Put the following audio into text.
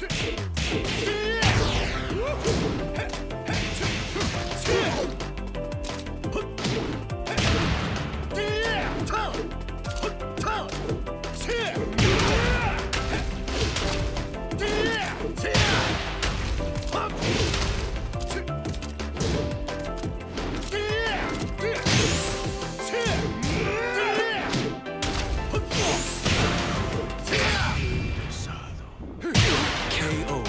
Huh! KO.